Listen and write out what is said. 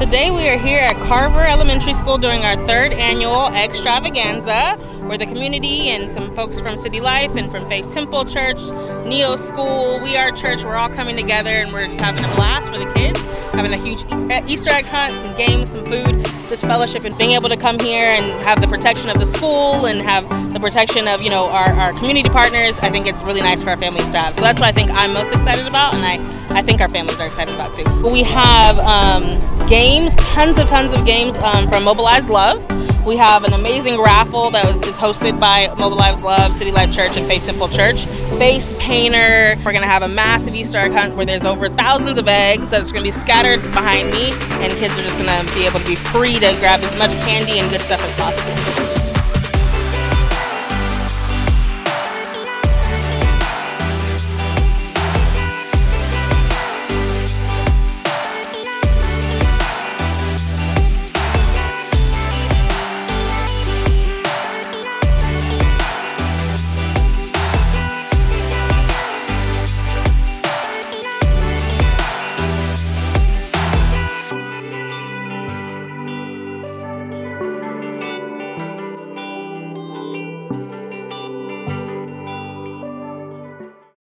Today we are here at Carver Elementary School during our third annual Eggstravaganza where the community and some folks from City Life and from Faith Temple Church, Neo School, We Are Church, we're all coming together and we're just having a blast for the kids, having a huge Easter egg hunt, some games, some food, just fellowship and being able to come here and have the protection of the school and have the protection of, you know, our, our community partners. I think it's really nice for our families to have. So that's what I think I'm most excited about and I, I think our families are excited about too. We have um, games, tons of tons of games um, from Mobilize Love. We have an amazing raffle that was, is hosted by Mobilize Love, City Life Church, and Faith Temple Church. Face painter. We're gonna have a massive Easter egg hunt where there's over thousands of eggs that's gonna be scattered behind me, and kids are just gonna be able to be free to grab as much candy and good stuff as possible.